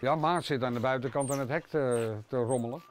Ja, Maas zit aan de buitenkant aan het hek te, te rommelen.